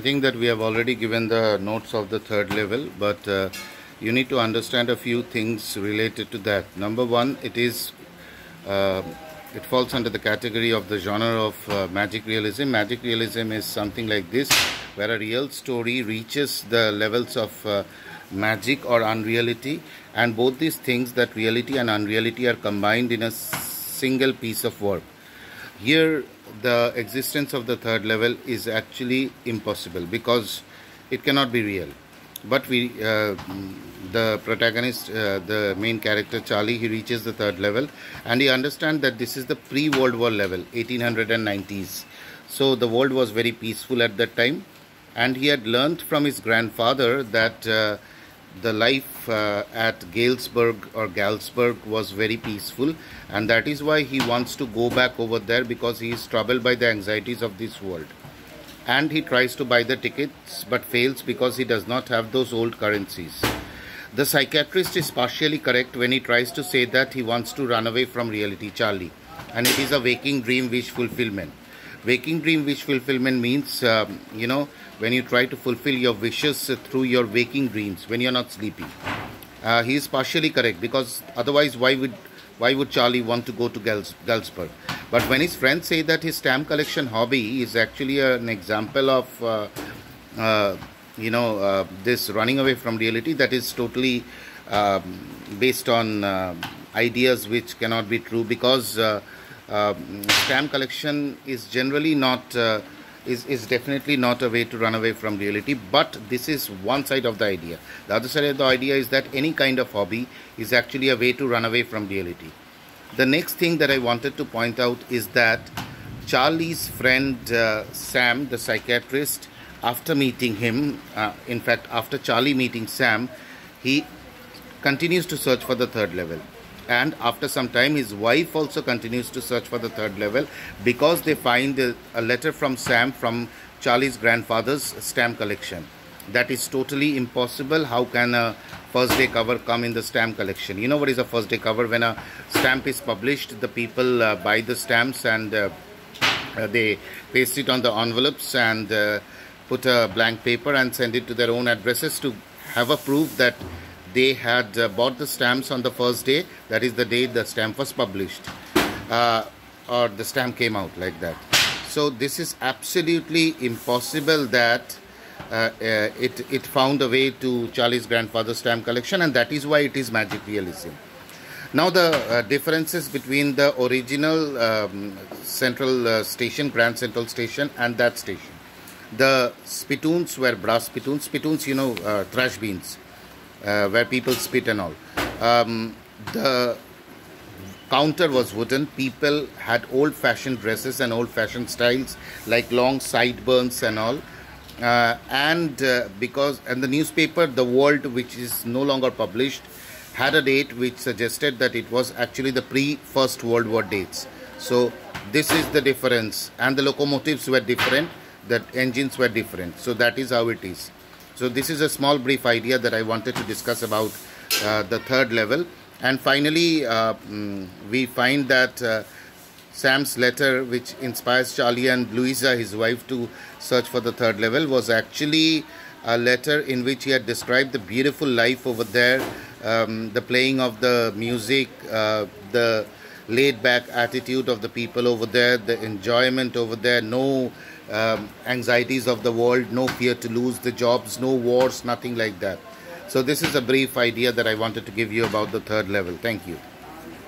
I think that we have already given the notes of the third level, but uh, you need to understand a few things related to that. Number one, it is uh, it falls under the category of the genre of uh, magic realism. Magic realism is something like this, where a real story reaches the levels of uh, magic or unreality, and both these things, that reality and unreality, are combined in a single piece of work. Here, the existence of the third level is actually impossible because it cannot be real. But we, uh, the protagonist, uh, the main character Charlie, he reaches the third level and he understands that this is the pre-World War level, 1890s. So the world was very peaceful at that time, and he had learned from his grandfather that. Uh, the life uh, at Galesburg or Galsburg was very peaceful and that is why he wants to go back over there because he is troubled by the anxieties of this world and he tries to buy the tickets but fails because he does not have those old currencies. The psychiatrist is partially correct when he tries to say that he wants to run away from reality, Charlie, and it is a waking dream wish fulfillment. Waking dream wish fulfillment means, um, you know, when you try to fulfill your wishes through your waking dreams when you're not sleeping. Uh, he is partially correct because otherwise, why would why would Charlie want to go to Gals- Galsburg? But when his friends say that his stamp collection hobby is actually an example of, uh, uh, you know, uh, this running away from reality, that is totally um, based on uh, ideas which cannot be true because uh, stamp collection is generally not is, is definitely not a way to run away from reality but this is one side of the idea. The other side of the idea is that any kind of hobby is actually a way to run away from reality. The next thing that i wanted to point out is that charlie's friend uh, sam the psychiatrist after meeting him uh, in fact after charlie meeting sam he continues to search for the third level and after some time his wife also continues to search for the third level because they find a letter from Sam from Charlie's grandfather's stamp collection. That is totally impossible. How can a first day cover come in the stamp collection? You know what is a first day cover? When a stamp is published the people uh, buy the stamps and uh, uh, they paste it on the envelopes and uh, put a blank paper and send it to their own addresses to have a proof that they had uh, bought the stamps on the first day, that is the day the stamp was published, uh, or the stamp came out like that. So this is absolutely impossible that uh, uh, it, it found a way to Charlie's grandfather's stamp collection and that is why it is magic realism. Now the uh, differences between the original um, central uh, station, Grand Central Station and that station. The spittoons were brass spittoons, spittoons you know trash bins uh, where people spit and all. Um, the counter was wooden. People had old fashioned dresses and old fashioned styles like long sideburns and all. Uh, and uh, because and the newspaper the world which is no longer published had a date which suggested that it was actually the pre first world war dates so this is the difference and the locomotives were different the engines were different so that is how it is so this is a small brief idea that I wanted to discuss about uh, the third level. And finally, uh, mm, we find that uh, Sam's letter, which inspires Charlie and Louisa, his wife, to search for the third level, was actually a letter in which he had described the beautiful life over there, um, the playing of the music, uh, the laid back attitude of the people over there, the enjoyment over there, no um, anxieties of the world, no fear to lose the jobs, no wars, nothing like that. So, this is a brief idea that I wanted to give you about the third level. Thank you.